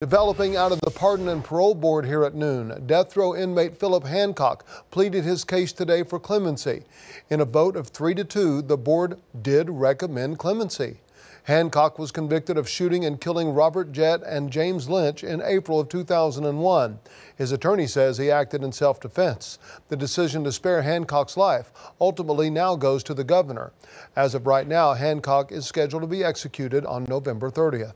Developing out of the Pardon and Parole Board here at noon, death row inmate Phillip Hancock pleaded his case today for clemency. In a vote of three to two, the board did recommend clemency. Hancock was convicted of shooting and killing Robert Jett and James Lynch in April of 2001. His attorney says he acted in self defense. The decision to spare Hancock's life ultimately now goes to the governor. As of right now, Hancock is scheduled to be executed on November 30th.